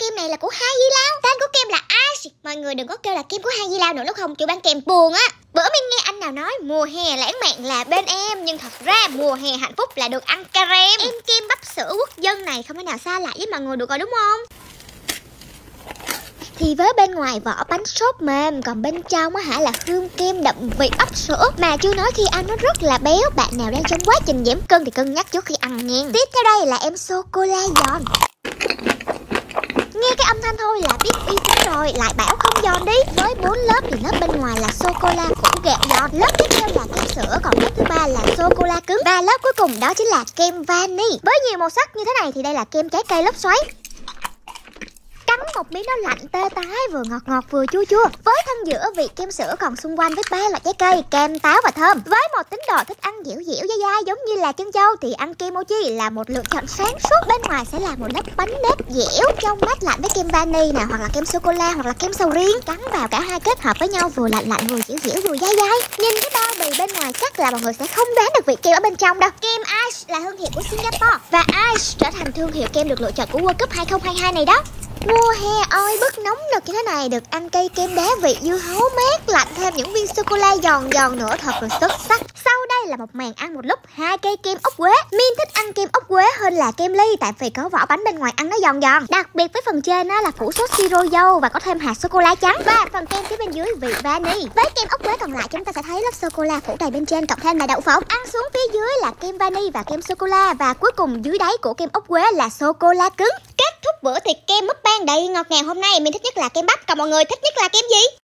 kem này là của hai Di Lao Tên của kem là Ice Mọi người đừng có kêu là kem của hai Di Lao nữa nếu không chịu bán kem buồn á. Bữa mình nghe anh nào nói, mùa hè lãng mạn là bên em. Nhưng thật ra, mùa hè hạnh phúc là được ăn kem Em kem bắp sữa quốc dân này không thể nào xa lạ với mọi người được rồi, đúng không? thì với bên ngoài vỏ bánh xốp mềm, còn bên trong á hả là hương kem đậm vị ốc sữa. Mà chưa nói khi ăn nó rất là béo. Bạn nào đang trong quá trình giảm cân thì cân nhắc trước khi ăn nha. Tiếp theo đây là em sô cô la giòn nghe cái âm thanh thôi là biết uy tín rồi lại bảo không giòn đi. Với bốn lớp thì lớp bên ngoài là sô cô la cũng gẹt giòn. Lớp tiếp theo là kem sữa, còn lớp thứ ba là sô cô la cứng. Và lớp cuối cùng đó chính là kem vani. Với nhiều màu sắc như thế này thì đây là kem trái cây lớp xoáy. Cắn một miếng nó lạnh tê tái, vừa ngọt ngọt vừa chua chua. Với giữa vị kem sữa còn xung quanh với ba loại trái cây kem táo và thơm. Với một tín đồ thích ăn dẻo dẻo dai dai giống như là chân châu thì ăn kem mochi là một lựa chọn sáng suốt. Bên ngoài sẽ là một lớp bánh nếp dẻo trong mát lạnh với kem vani nè hoặc là kem sô cô la hoặc là kem sầu riêng. Cắn vào cả hai kết hợp với nhau vừa lạnh lạnh vừa dẻo dẻo vừa dai dai. Nhìn cái bao bì bên ngoài chắc là mọi người sẽ không đoán được vị kem ở bên trong đâu. Kem ice là thương hiệu của singapore và ice trở thành thương hiệu kem được lựa chọn của world cup 2022 này đó. Mùa hè ơi, bất được như thế này, được ăn cây kem đá vị dưa hấu mát, lạnh thêm những viên sô cô la giòn giòn nữa, thật là xuất sắc. Là một màn ăn một lúc hai cây kem ốc quế. Min thích ăn kem ốc quế hơn là kem ly, tại vì có vỏ bánh bên ngoài ăn nó giòn giòn. Đặc biệt với phần trên á, là phủ sốt siro dâu và có thêm hạt sô cô la trắng và phần kem phía bên dưới vị vani. Với kem ốc quế còn lại, chúng ta sẽ thấy lớp sô cô la phủ đầy bên trên cộng thêm là đậu phộng. Ăn xuống phía dưới là kem vani và kem sô cô la và cuối cùng dưới đáy của kem ốc quế là sô cô la cứng. Kết thúc bữa thì kem mứt ban đầy ngọt ngào hôm nay mình thích nhất là kem bắp còn mọi người thích nhất là kem gì